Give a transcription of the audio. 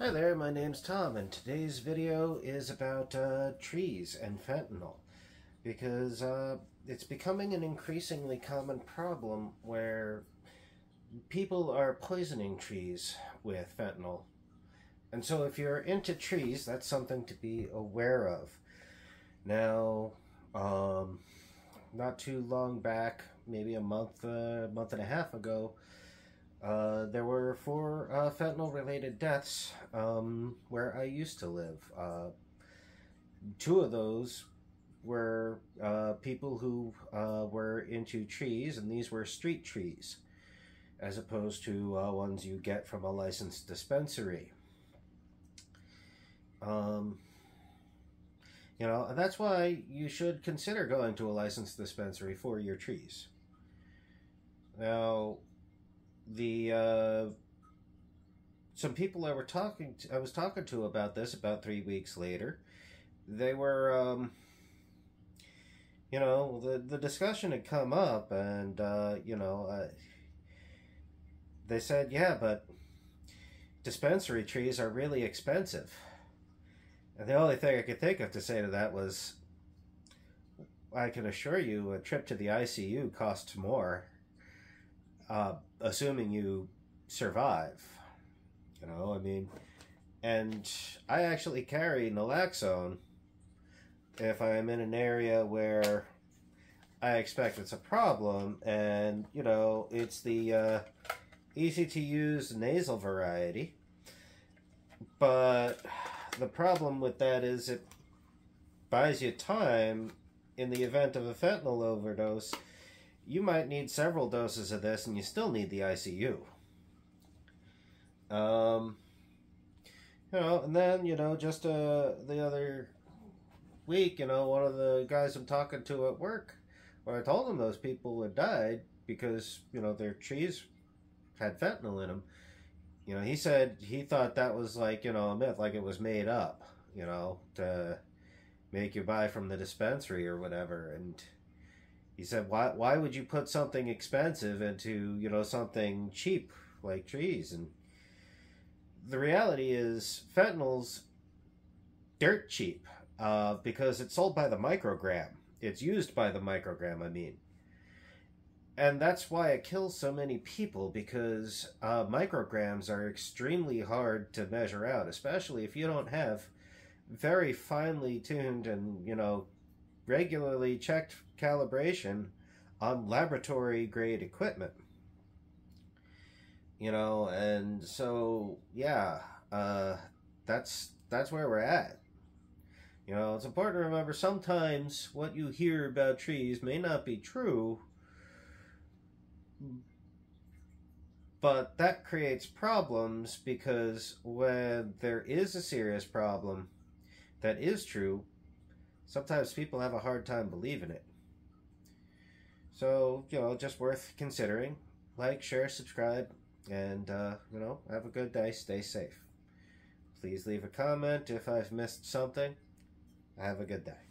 Hi there, my name's Tom, and today's video is about uh, trees and fentanyl. Because uh, it's becoming an increasingly common problem where people are poisoning trees with fentanyl. And so if you're into trees, that's something to be aware of. Now, um, not too long back, maybe a month, uh, month and a half ago, uh, there were four uh, fentanyl related deaths um, where I used to live. Uh, two of those were uh, people who uh, were into trees, and these were street trees, as opposed to ones you get from a licensed dispensary. Um, you know, that's why you should consider going to a licensed dispensary for your trees. Now, the uh, some people I were talking to, I was talking to about this about three weeks later. They were, um, you know, the the discussion had come up, and uh, you know, uh, they said, yeah, but dispensary trees are really expensive. And the only thing I could think of to say to that was, I can assure you, a trip to the ICU costs more uh, assuming you survive. You know, I mean, and I actually carry naloxone if I am in an area where I expect it's a problem, and you know, it's the uh, easy to use nasal variety. But the problem with that is it buys you time in the event of a fentanyl overdose you might need several doses of this and you still need the ICU. Um, you know, and then, you know, just uh, the other week, you know, one of the guys I'm talking to at work, when I told him those people had died because, you know, their trees had fentanyl in them, you know, he said he thought that was like, you know, a myth, like it was made up, you know, to make you buy from the dispensary or whatever. And, he said, "Why why would you put something expensive into you know something cheap like trees?" And the reality is, fentanyl's dirt cheap uh, because it's sold by the microgram. It's used by the microgram. I mean. And that's why it kills so many people because uh, micrograms are extremely hard to measure out, especially if you don't have very finely tuned and you know regularly checked calibration on laboratory grade equipment. You know, and so yeah, uh, that's that's where we're at. You know, it's important to remember sometimes what you hear about trees may not be true, but that creates problems because when there is a serious problem that is true, sometimes people have a hard time believing it. So, you know, just worth considering. Like, share, subscribe, and, uh, you know, have a good day. Stay safe. Please leave a comment if I've missed something. Have a good day.